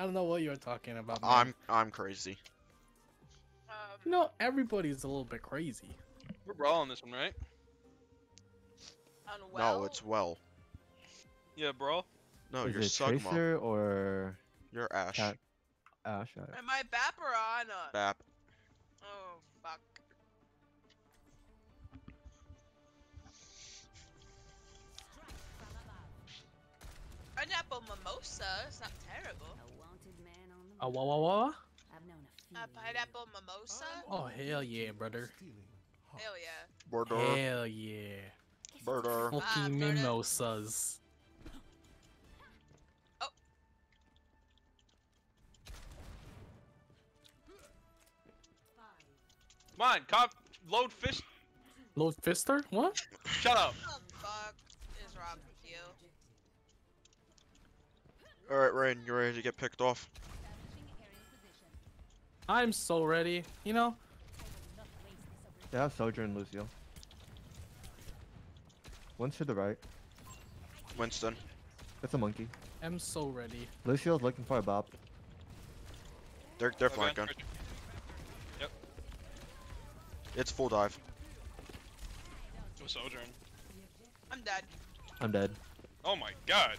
I don't know what you're talking about. Man. I'm I'm crazy. Um, You know, everybody's a little bit crazy. We're brawling this one, right? unwell. No, it's well. Yeah, brawl. No, Is you're it Sugma. Tracer or You're Ash. Cat? Ash? alright. Am I Bap or Ana? Bap. Oh, fuck. Pineapple mimosa. It's not terrible. A wanted man on the Uh, move. wah, wah, wah? I've known a. A pineapple mimosa? Oh, hell yeah, brother. Hell yeah. Brother. Hell yeah. Border. Smoky Ah, brother. mimosas. Come on, cop. Load fish. Load Fister? What? Shut up. What the fuck is wrong with you? Alright, Rain, you ready to get picked off? I'm so ready. You know, They have Soldier and Lucio. One's to the right. Winston. It's a monkey. I'm so ready. Lucio's looking for a bop. They're they're Okay, flanking. Yep. It's full dive. Go Sojourn. I'm dead. I'm dead. Oh my god.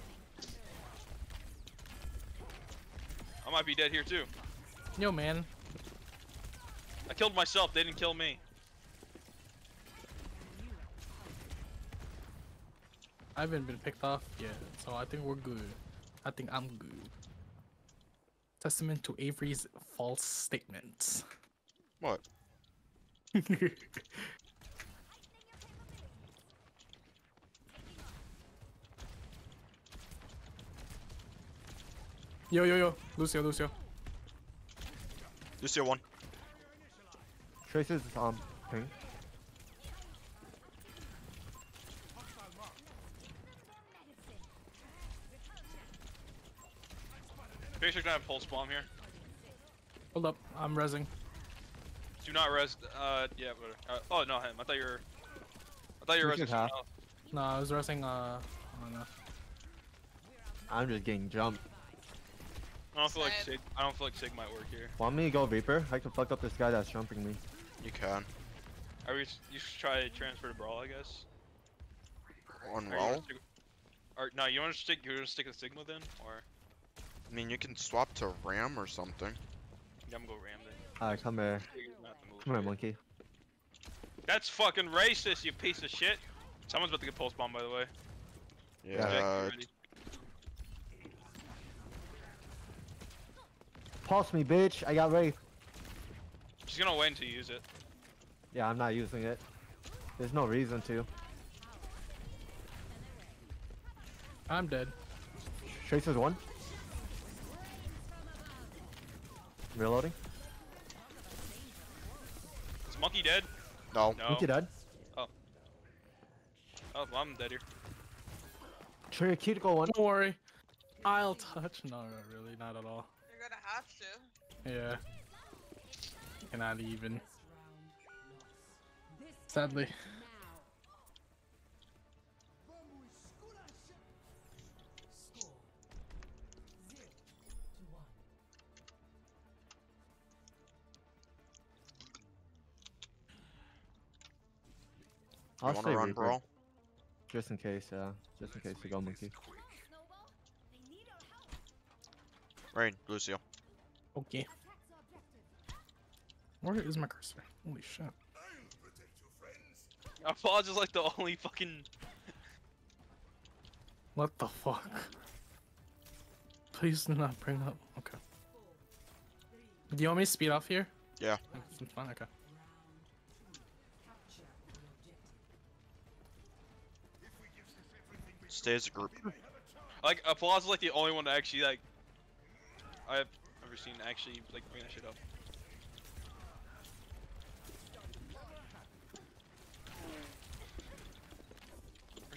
I might be dead here too. Yo, man. I killed myself. They didn't kill me. I haven't been picked off yet, so I think we're good. I think I'm good. Testament to Avery's false statements. What? yo, yo, yo. Lucio, Lucio. Lucio one. Tracer's um ping. Pretty sure gonna have pulse bomb here. Hold up. I'm resing. Do not res. Uh, yeah. But, uh, oh no, him. I thought you were. I thought you were We should resing. have. someone else. No, I was resing, uh, I don't know. I'm just getting jumped. I don't feel like Same. Sig. I don't feel like Sig might work here. Want me to go Reaper? I can fuck up this guy that's jumping me. You can. Are we? You should try to transfer to brawl, I guess. On Or you wanna well. stick- Or no, you want to stick? You want to stick with Sigma then, or I mean, you can swap to Ram or something. yeah, I'm gonna go Ram then. Alright, come here. Sig is not the move Come here, here. monkey. That's fucking racist, you piece of shit. Someone's about to get pulse bomb, by the way. Yeah. Jack, you. Pulse me, bitch. I got Wraith. She's gonna wait until you use it. Yeah, I'm not using it. There's no reason to. I'm dead. Tracer's one. Reloading. Is Monkey dead? no. No. Monkey dead. Oh, oh well, I'm dead here. Trigger cuticle one. Don't worry. I'll touch. No, not really. Not at all. You're gonna have to. Yeah. Cannot even. Sadly. You I'll wanna stay run Reaper. brawl? Just in case, yeah. Just in case you go monkey. Rain, Lucio. Okay. Where is my cursor? Holy shit. Applause is like the only fucking. What the fuck? Please do not bring up. Okay. Do you want me to speed off here? Yeah. Some fun? Okay. Stay as a group. Like applause is like the only one to actually like. I've ever seen actually like bring that shit up.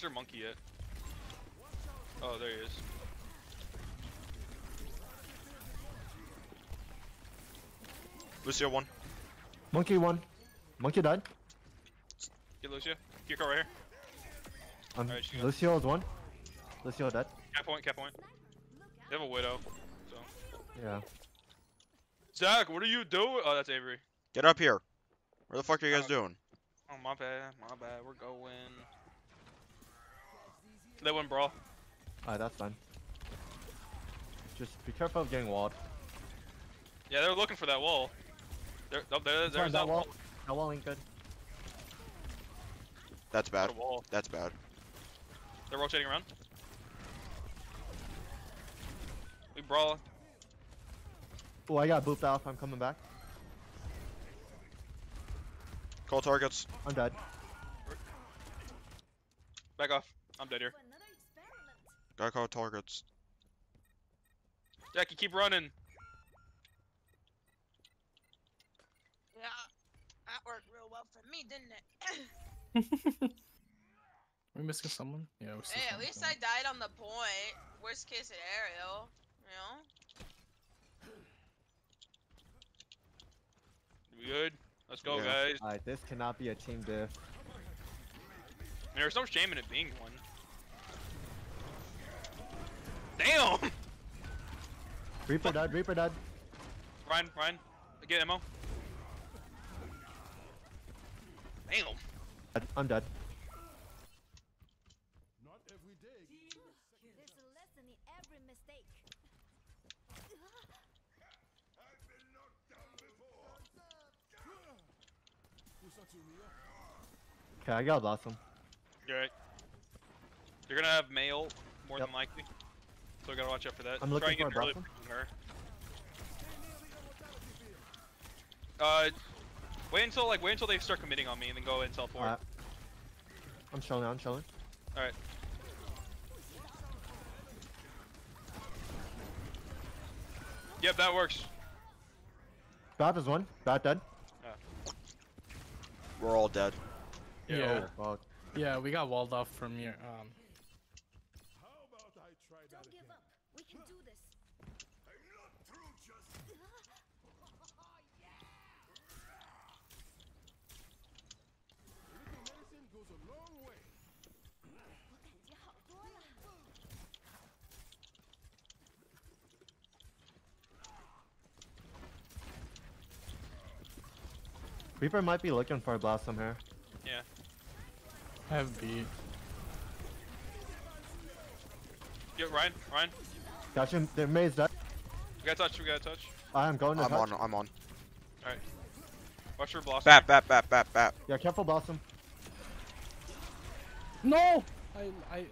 Where's your monkey at? Oh, there he is. Lucio one. Monkey one. Monkey dead. Get Lucio. Kiko right here. Um, Alright, she got- Lucio's one. Lucio dead. Cap point, cap point. They have a widow, so. Yeah. Zach, what are you doing? Oh, that's Avery. Get up here. Where the fuck are you guys Uh, doing? Oh, my bad. My bad. We're going. They win brawl. Alright, that's fine. Just be careful of getting walled. Yeah, they're looking for that wall. There, oh, there, there's that wall. That wall ain't good. That's bad. a wall. That's bad. They're rotating around. We brawl. Oh, I got booped off. I'm coming back. Call targets. I'm dead. Back off. I'm dead here. For another. Gotta call targets. Jackie, keep running. Yeah, that worked real well for me, didn't it? we missing someone? Yeah, we're still hey, at least going. I died on the point. Worst case scenario, you know? We good? Let's go, Yeah. guys. Alright, this cannot be a team diff. There's no shame in it being one. Damn! Reaper dead. Reaper dead. Ryan, Ryan, get ammo. Damn. I'm dead. There's a lesson in every mistake. Okay, I got blossom. You're. You're gonna have mail more Yep. than likely. So we gotta watch out for that. I'm Try looking and get for a early her. Uh, wait until like wait until they start committing on me and then go and teleport. Alright. I'm chilling. I'm chilling. Alright. Yep, that works. Bab is one. Bad dead. We're all dead. Yeah, Oh, fuck. yeah, we got walled off from your um. Reaper might be looking for a blossom here. Yeah. I have beat. Yo, Ryan, Ryan, Got you. Their Mei's dead. we gotta touch, we gotta touch. I'm going to I'm touch. on. I'm on. Alright. Watch your blossom. Bap, bap, bap, bap, bap. Yeah, careful blossom. No! I I I. You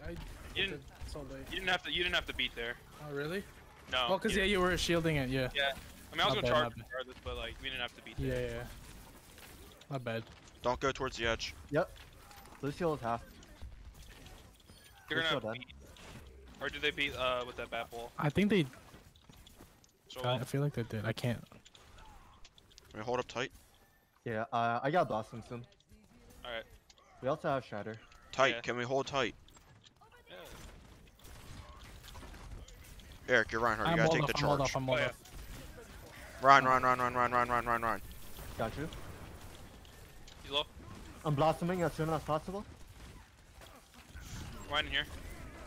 did didn't- so late. You didn't have to. You didn't have to beat there. Oh really? No. Oh, cause you yeah, you were shielding it. Yeah. Yeah. I mean, I was My gonna bad, charge regardless, but like, we didn't have to beat Yeah, yeah. My bad. Don't go towards the edge. Yep. Lucio is half. You're We're gonna still beat. Or did they beat uh with that bat wall? I think they. So I feel like they did. I can't. Can we hold up tight? Yeah, uh, I got blossom soon. Alright. We also have shatter. Tight. Yeah. Can we hold tight? Yeah. Eric, you're Reinhardt. You I'm gotta take off. the I'm walled charge. off. I'm walled Oh, yeah. off. Run, run, run, run, run, run, run, run, run. Got you. He's low. I'm blossoming as soon as possible. Ryan in here.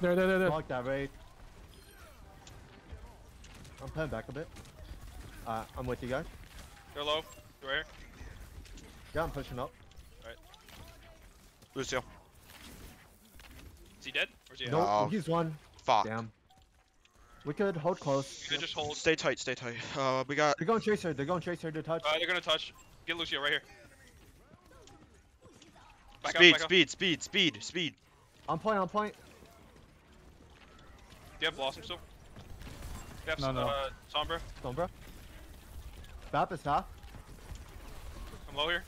There, there, there, there. Block that raid. I'm pulling back a bit. Uh, I'm with you guys. They're low. They're right here. Yeah, I'm pushing up. Alright. Lucio. Is he dead? Or is he Nope, No. he's one. Fuck. Damn. We could hold close. You could just hold. Stay tight. Stay tight. Uh, we got. They're going chaser. They're going chaser to touch. Uh, they're gonna touch. Get Lucio right here. Back Speed, up, back up. speed, speed, speed, speed. On point, on point. Do you have Blossom still? You have No, some, no. uh, Sombra? Sombra. Bap is half. I'm low here.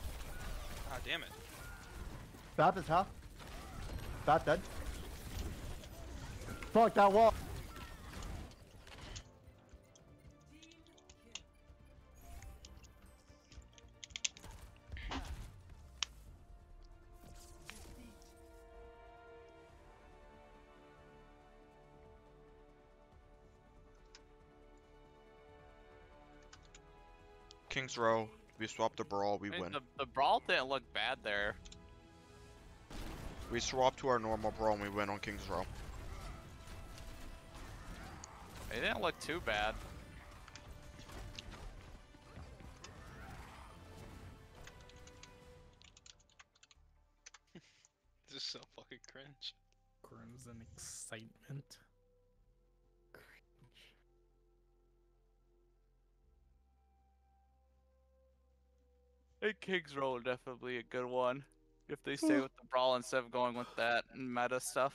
Ah, damn it. Bap is half. Bap dead. Fuck that wall. Kings Row. We swapped the brawl. We I mean, win. the, the brawl didn't look bad there. We swap to our normal brawl and we win on Kings Row. It didn't look too bad. King's Row definitely a good one. If they stay hmm. with the brawl instead of going with that and meta stuff.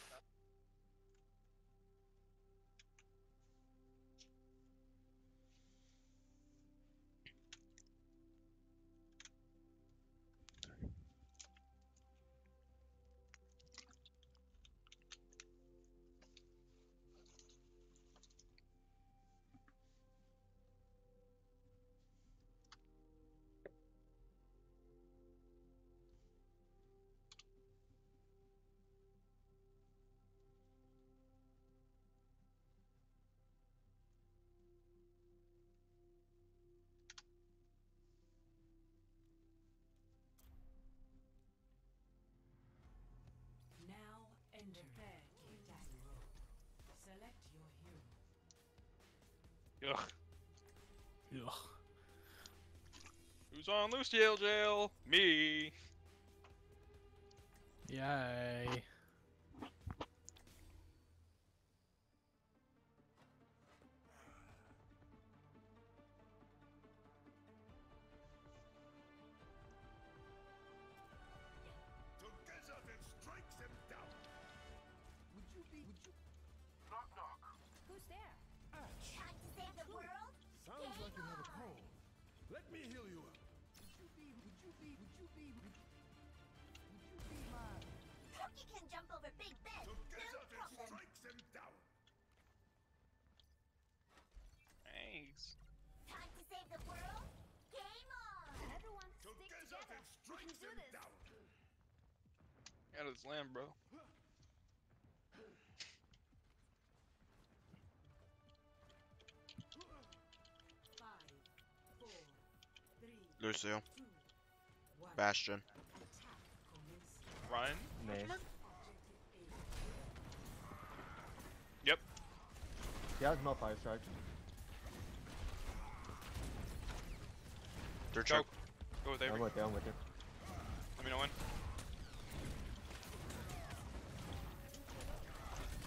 Ugh. Ugh. Who's on loose jail jail? Me. Yay. Me heal you up. Would you be, would you be, would you be, would you, would you be my... Cookie can jump over big beds. No problem. him down. Thanks. Time to save the world? Game on! Everyone, stick together. We can do this. Out of this land, bro. Lucio. Bastion. Attack commence. Ryan. Mei. Yep. He has no fire strike. They're Go. check. Go with I'm Avery. with you, I'm with you. Let me know when.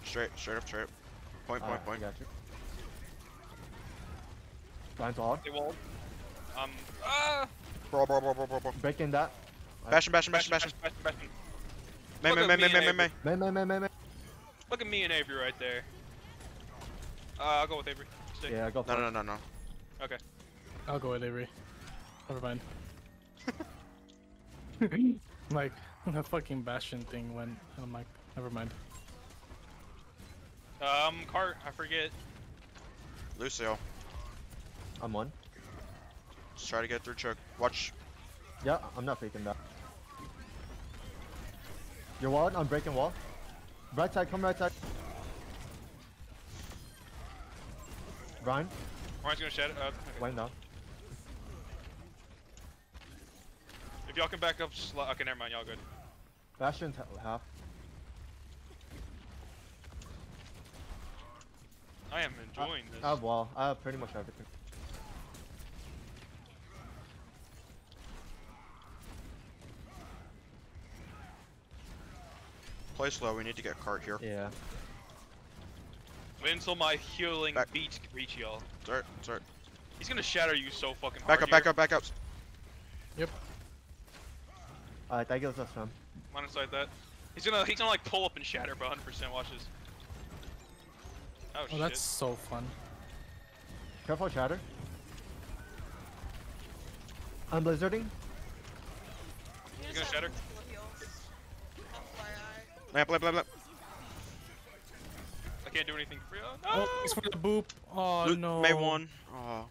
Straight, straight up, straight up. Point, point, Alright, point. I got you. Blind wall. They walled. Um. Ah. Brawl, brawl, brawl, brawl, brawl, brawl. Breaking that. Bastion, bastion, bastion, bastion. Bastion, bastion. Mei, Look may, at may, me may, and may, may, Avery. may. Mei, may, may, may, may. Look at me and Avery right there. Uh, I'll go with Avery. Stay. Yeah, go for No, no, no, no. Okay. I'll go with Avery. Never mind. like, that fucking Bastion thing went. I'm like, never mind. Um, cart. I forget. Lucio. I'm one. Just try to get through choke. Watch. Yeah, I'm not faking that. Your wall, walled, I'm breaking wall. Right side, come right side. Ryan. Ryan's gonna shed it. Uh, okay. right now. If y'all can back up, sli- okay, never mind. Y'all good. Bastion's ha- half. I am enjoying this. I have wall. I have pretty much everything. Play slow. We need to get cart here. Yeah. Wait until my healing Back- beats can reach y'all. Start, start. He's gonna shatter you so fucking hard. Back up, back up, back up. Yep. Alright, that gives us some. Line of sight that. He's gonna he's gonna like pull up and shatter, bro. 100% watch this. Oh, Oh, shit. that's so fun. Careful, Shatter. I'm blizzarding. He's gonna shatter. FYI. Lamp, lamp, lamp, lamp. I can't do anything for you. No. Oh, thanks for the boop. Oh, Lu- no. Mei one. Oh.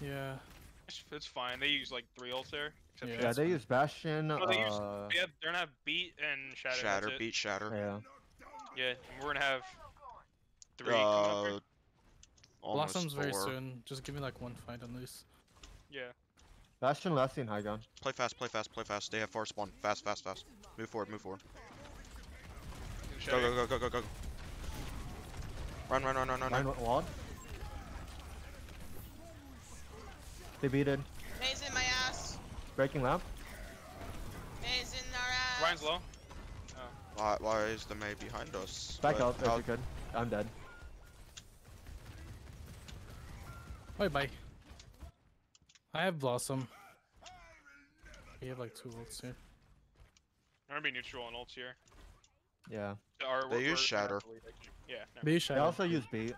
Yeah. It's, it's fine. They use like three ults there. Yeah. Yeah, that. they use Bastion. No, they use. uh, Yeah, they're gonna have beat and shatter. that's Shatter, beat, shatter. yeah. Yeah, and we're gonna have three. Uh, here. almost Blossoms very soon. Just give me like one fight on this. Yeah. Bastion, Lassie, and High Ground. Play fast, play fast, play fast. They have force spawn. Fast, fast, fast. Move forward, move forward. Gonna Go, go, go, go, go, go. Run, run, run, run, run, Line run. walled. They beat it. Mei's in my ass. Breaking lamp. Mei's in our ass. Ryan's low. Why, why is the Mei behind us? Back But up if how- you could. I'm dead. Bye bye. I have Blossom. We have like two ults here. I'm gonna be neutral on ults here. Yeah. Or They we're- use we're- Shatter. Yeah. never They mind. shadow. They also use beat.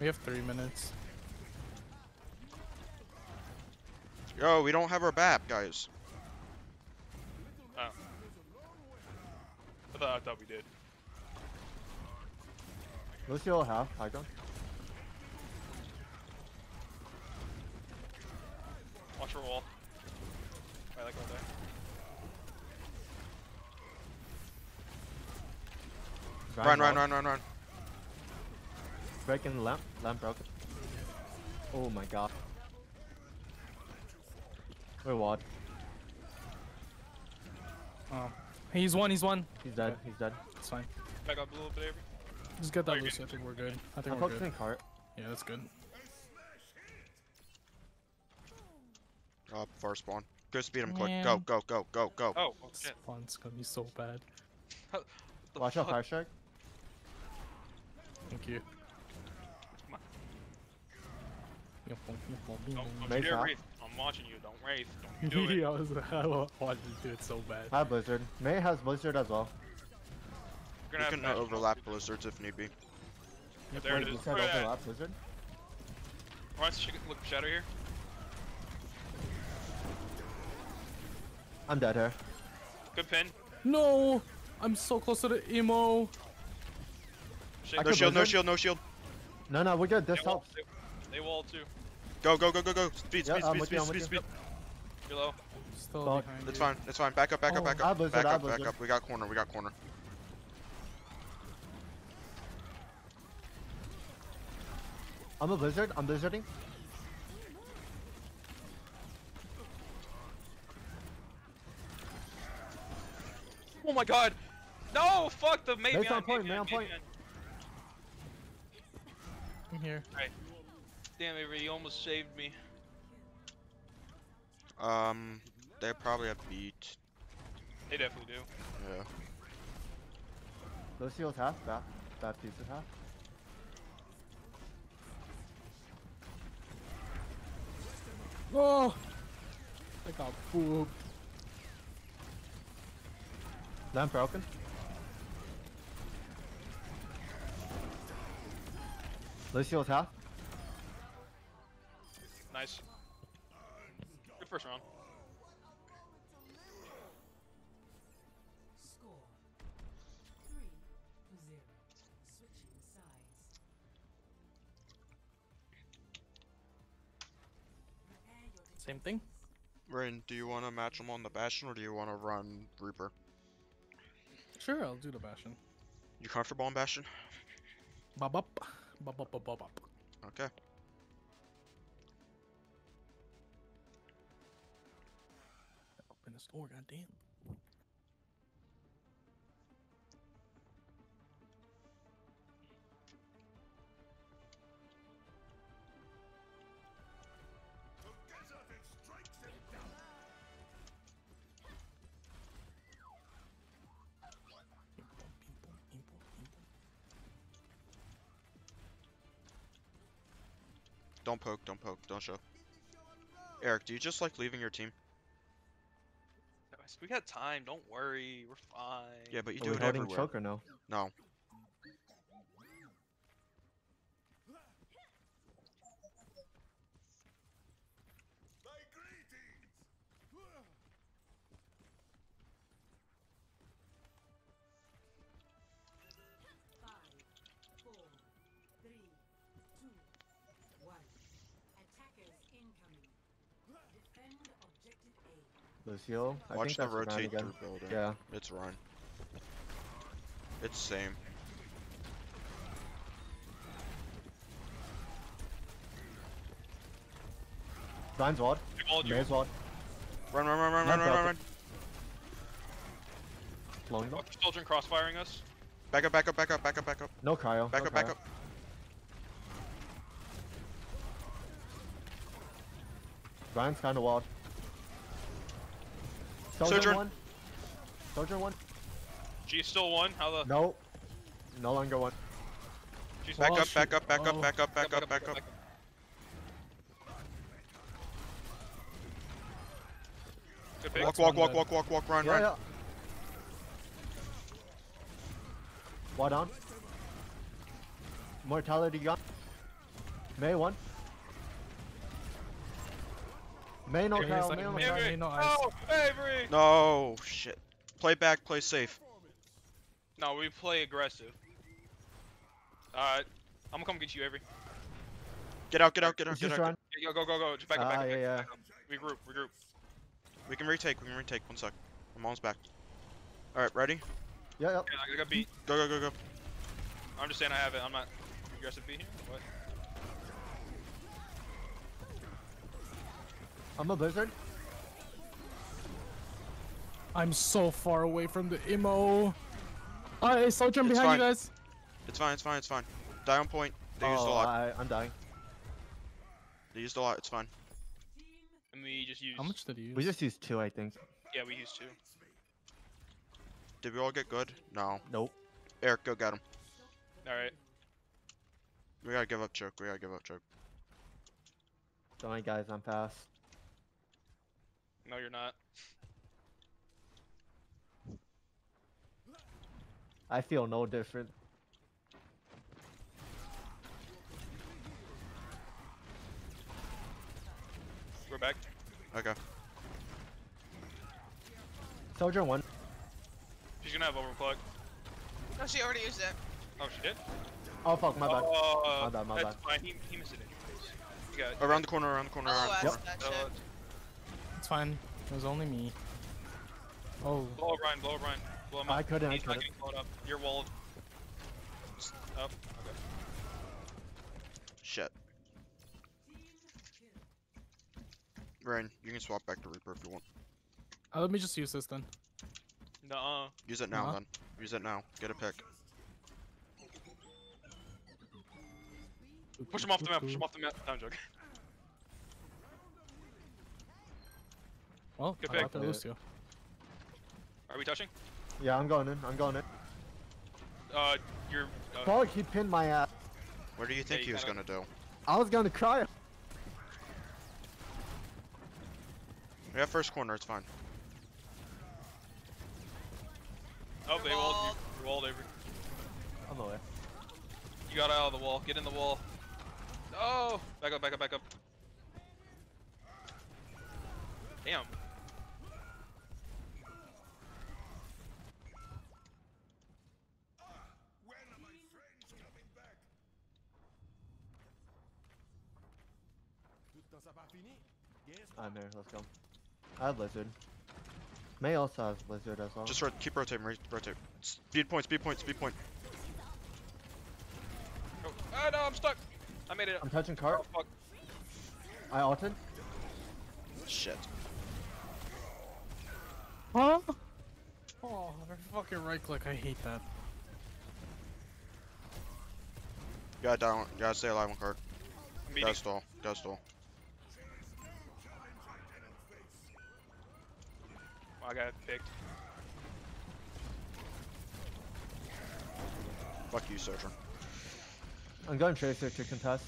We have three minutes. Yo, we don't have our BAP, guys. Oh. I thought, I thought we did. Lucio half, high Watch your wall. I like all that. Run, run, wall. run, run, run. Breaking the lamp. Lamp broken. Oh my god. Wait, what? Oh, he's one. He's one. He's dead. Okay. He's dead. It's fine. Back up a little bit, Avery. Just get Oh, that you're Lucy. I think we're good. I think I'm we're good. focusing cart. Yeah, that's good. Uh, first spawn. Go speed him quick. Go, go, go, go, go. Oh, oh This shit. one's gonna be so bad. The Watch out, fuck? fire strike. Thank you. Come on. Don't, Don't, don't you wraith. I'm watching you. Don't wraith. Don't you do it. I was I wanted to do it so bad. Hi, Blizzard. Mei has Blizzard as well. You're We can have Bastion overlap ults. blizzards if need be. Yep, There wait, it You is. said Look at that. overlap Blizzard? Alright, so she look shadow here. I'm dead here. Good pin. No! I'm so close to the emo. Shake I No shield, no shield, no shield. No, no, we're good. They This wall, they, they wall too. Go, go, go, go, go. Speed, Yeah, speed, I'm speed, speed, you, speed, speed. You're low. Still Fuck. behind It's you. fine, that's fine. Back up, back up, Oh, back up. blizzard, Back up, back up. We got corner, we got corner. I'm a Blizzard. I'm Blizzarding. Oh my god! No! Fuck the Mei Mei's behind, on point, Mei Mei on behind, point. Mei I'm here. behind. Damn, Avery, you almost saved me. Um, they probably have beat. They definitely do. Yeah. Lucio's half. That that piece is half. Oh! I got booped. Lamp broken. Lucio's half. Nice. Good first round. Score three to zero. Switching sides. Prepare your Same thing. Rain, do you want to match them on the Bastion or do you want to run Reaper? Sure, I'll do the Bastion. You comfortable on Bastion? Bop bop. Bop bop bop bop bop. Okay. Open this door, goddamn. Don't poke, don't poke, don't show. Eric, do you just like leaving your team? We got time. Don't worry. We're fine. Yeah, but you Are do we it holding everywhere. choke or no? No. Lucio. I Watch think the that's rotate through building. Yeah. It's Ryan. It's same. Ryan's ward. They walled you. May's ward. Run, run, run, run, run, run, run, broken. run. Blowing them. Watch your Children crossfiring us. Back up, back up, back up, back up, back up. No cryo. Back no up, back up. Ryan's kind of wild. Soldier Sojourn. one. Soldier one. She's still one. How the? No. No longer one. She's Back Oh, up, back up, back Oh. up, back up, back up, back up. Good pick. Walk, walk, walk, walk, walk, walk, run, Yeah, run. yeah. Wall down. Mortality gone. Mei one. Mei no Kyle, like, Mei no Mei- Kyle. Avery. no ice. Avery. No, shit. Play back, play safe. No, we play aggressive. Alright. I'm gonna come get you, Avery. Get out, get out, get out, get out. run. Go, go, go, go. Just back up, back Ah, up. yeah, back yeah. back up. Regroup, regroup. We can retake, we can retake. One sec. I'm almost back. Alright, ready? Yeah, yeah. Yeah, I got beat. Go, go, go, go. I'm just saying I have it. I'm not aggressive beat here. What? I'm a blizzard. I'm so far away from the immo. Alright, soldier It's behind fine. you guys. It's fine, it's fine, it's fine. Die on point. They used a oh, lot. I, I'm dying. They used a lot, it's fine. And we just use. How much did you use? We just used two, I think. Yeah, we used two. Did we all get good? No. Nope. Eric, go get him. Alright. We gotta give up choke, we gotta give up choke. Don't worry, guys, I'm fast. No, you're not. I feel no different. We're back. Okay. Soldier one. She's gonna have overclock. No, she already used it. Oh, she did? Oh fuck, my bad. Oh, My bad, my that's bad. fine. He, he missed it anyways. You got it. Around the corner, around the corner, Oh, around the that's corner. that shit. It's fine. It was only me. Oh, blow up Ryan, blow up Ryan. Blow him up. I couldn't, I He's not couldn't. getting blown up. You're walled. Up. Okay. Shit. Rain, you can swap back to Reaper if you want. uh, let me just use this then. Nuh-uh. Use it now Uh-huh. then. Use it now. Get a pick. Push him off the map, push him off the map. No, I'm joking. Well, Good I pick. got the Yeah. Lucio. Are we touching? Yeah, I'm going in. I'm going in. Uh, you're. Uh, Fuck, he pinned my ass. What do you think you he was gonna do? I was gonna cry. We have first corner, it's fine. oh, they walled you. You're walled, Avery. I'm away. You got out of the wall. Get in the wall. Oh! Back up, back up, back up. Damn. I'm here. Let's go. I have lizard. Mei also have lizard as well. Just ro keep rotating, ro- rotate. Speed point, speed point, speed point. Oh, ah, no, I'm stuck. I made it. I'm touching cart. Oh, fuck. I ulted. Shit. Huh? Oh, fucking right click. I hate that. You gotta down, you gotta stay alive on card. I'm. Gotta stall, gotta stall. I got picked. Fuck you, Sojourn. I'm going tracer to contest.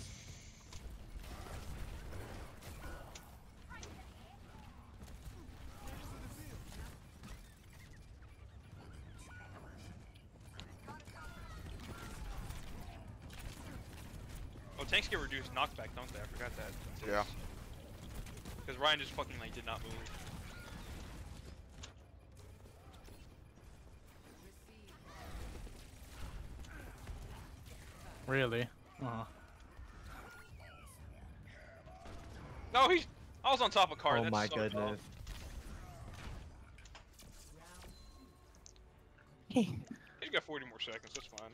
Oh, tanks get reduced knockback, don't they? I forgot that. Yeah. Because Ryan just fucking like did not move. Really? Uh-huh. No, he. I was on top of car. oh That's my so dumb. goodness. He's got 40 more seconds. That's fine.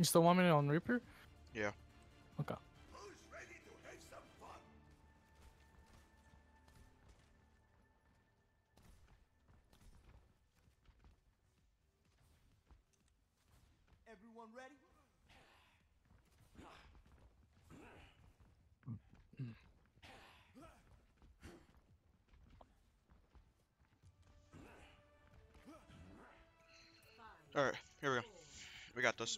You still want me on Reaper? Yeah. Okay. Who's ready to have some fun? Everyone ready? Alright, here we go. We got this.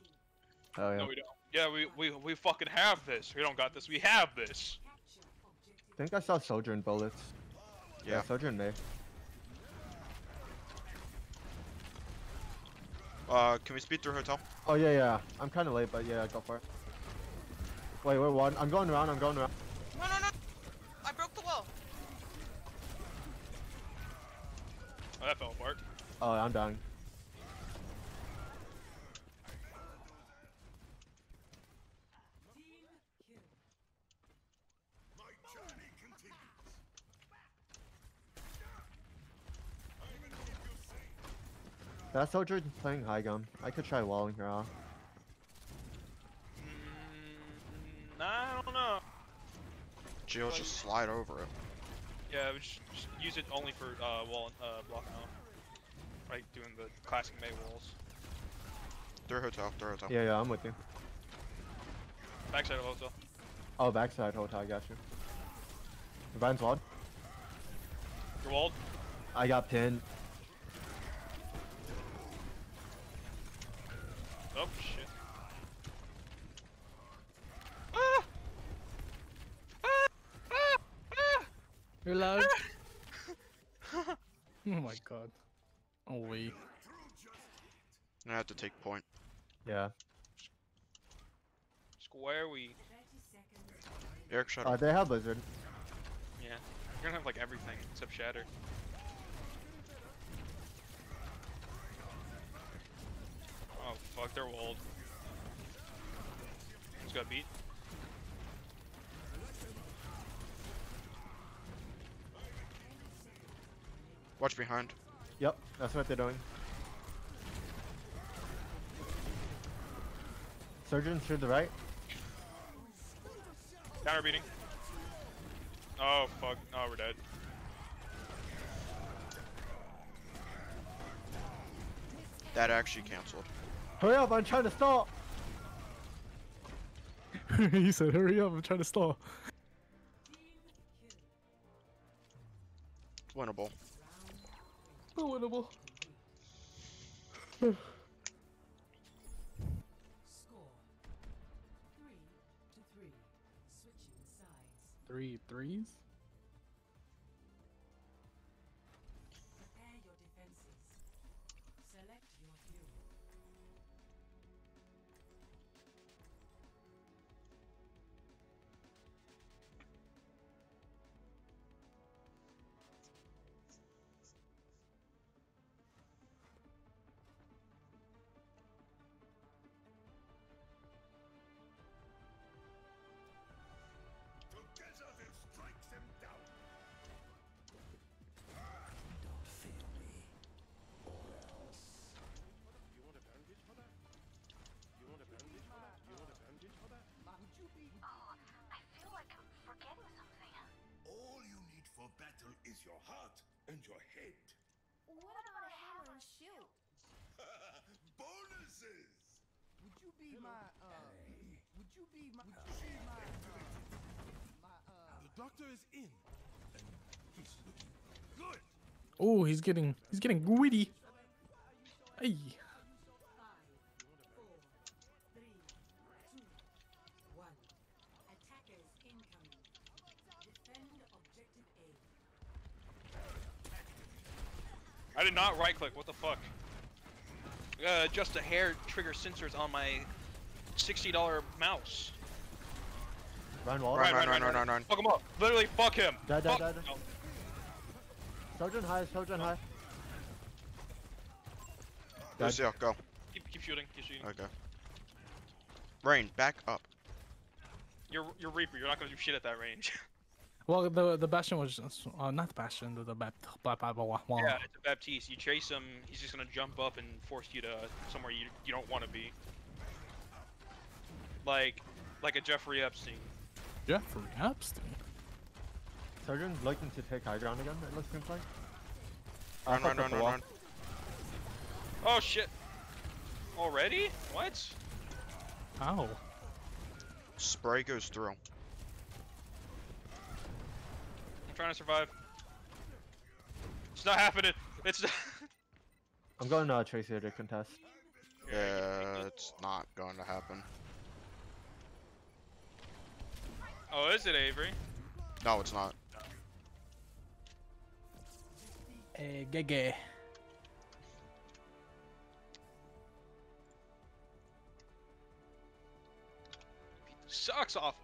Oh yeah. No, we don't. Yeah, we, we we fucking have this. We don't got this. We have this. I think I saw Sojourn bullets. Yeah. Sojourn may. Uh, can we speed through hotel? Oh yeah, yeah. I'm kind of late, but yeah, go for it. Wait, wait, one. I'm going around. I'm going around. No, no, no! I broke the wall. Oh, that fell apart. Oh, I'm dying. Team kill. My journey continues. That Sojourn's playing high gun. I could try walling her off. Mm, I don't know. Jill, just slide over it. Yeah, we just, just use it only for uh, wall uh, blocking off. Like doing the classic Mei walls. Through hotel, through hotel. Yeah, yeah, I'm with you. Backside of hotel. Oh, backside hotel. I got you. Vine's walled. You're walled. I got pinned. Oh shit. Ah! Ah! Ah! Ah! You're loud. oh my god. Wait. I have to take point. Yeah. Square we. 30 seconds. Eric, shut Uh, up. they have lizard. Yeah. You're gonna have like everything except shatter. Oh fuck, they're walled. Just got beat. Watch behind. Yep, that's what they're doing. Surgeon to the right. Counter beating. Oh fuck. Oh, we're dead. That actually canceled. Hurry up! I'm trying to stop. he said, "Hurry up! I'm trying to stall." Winnable. Oh, winnable. Score. Three to three. Switching sides. Three threes. Be my, uh, would you be my, would you be my, uh, my, uh... The doctor is in, and he's looking good. Oh, he's getting he's getting greedy. Hey. Five, four, three, two, one. Attackers incoming. Defend objective A. I did not right click. What the fuck? Uh, just a hair trigger sensors on my $60 mouse. Run wall. Run, run, run, run, run, run. Fuck him up. Literally, fuck him. Dead, dead, Fuck- dead. Oh, Sojourn high. Sojourn high. Dead. Lucio, go. keep, keep shooting. Keep shooting. Okay. Rain, back up. You're, you're Reaper. You're not gonna do shit at that range. Well, the the bastion was just, uh, not the bastion. The the bat, blah, blah, blah, blah, blah. yeah, it's a Baptiste. You chase him, he's just gonna jump up and force you to somewhere you you don't want to be. Like like a Jeffrey Epstein. Jeffrey Epstein. Sojourn's looking to take high ground again, it looks like. Run, run, run, run, run. Oh shit! Already? What? Ow. Spray goes through. I'm trying to survive. It's not happening. It's not. I'm going to uh, Tracer to contest. Yeah, it's not going to happen. Oh, is it Avery? No, it's not. Eh, hey, Gege. Socks off.